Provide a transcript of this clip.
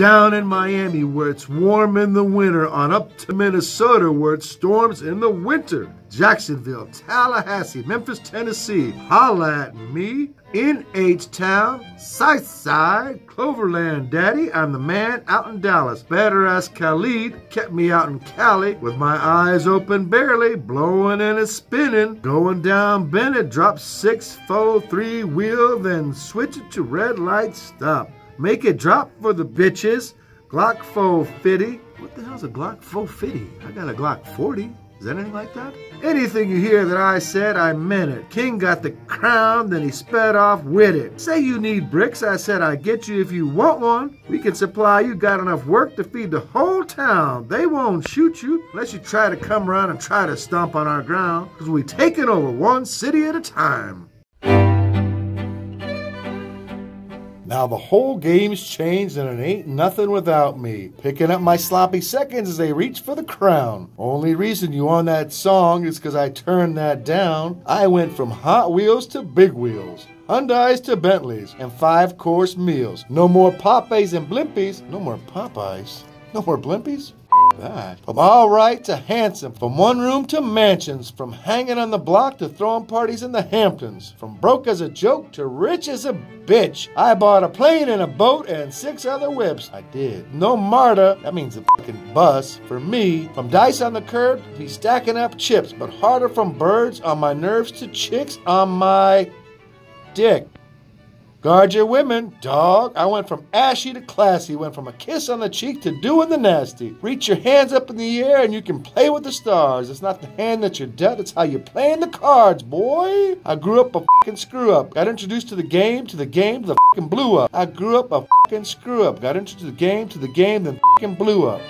down in Miami where it's warm in the winter, on up to Minnesota where it storms in the winter. Jacksonville, Tallahassee, Memphis, Tennessee. Holla at me in H-Town, Southside, Cloverland, Daddy. I'm the man out in Dallas. Better ask Khalid. Kept me out in Cali with my eyes open barely, blowing and a spinning. Going down Bennett, drop six, four, three wheel, then switch it to red light stop. Make it drop for the bitches. Glock 450. What the hell's a Glock 450? I got a Glock 40. Is that anything like that? Anything you hear that I said, I meant it. King got the crown, then he sped off with it. Say you need bricks, I said I get you if you want one. We can supply you, got enough work to feed the whole town. They won't shoot you unless you try to come around and try to stomp on our ground, because we taking over one city at a time. Now the whole game's changed and it ain't nothing without me. Picking up my sloppy seconds as they reach for the crown. Only reason you on that song is because I turned that down. I went from Hot Wheels to Big Wheels. Hyundais to Bentleys and five course meals. No more Popeyes and Blimpies. No more Popeyes. No more Blimpies? From all right to handsome, from one room to mansions, from hanging on the block to throwing parties in the Hamptons, from broke as a joke to rich as a bitch. I bought a plane and a boat and six other whips. I did. No Marta, that means a fucking bus, for me. From dice on the curb to be stacking up chips, but harder from birds on my nerves to chicks on my dick. Guard your women, dog. I went from ashy to classy, went from a kiss on the cheek to doing the nasty. Reach your hands up in the air and you can play with the stars. It's not the hand that you're dealt, it's how you're playing the cards, boy. I grew up a fucking screw up. Got introduced to the game, to the game, to the fucking blew up. I grew up a fucking screw up. Got introduced to the game, to the game, then fucking blew up.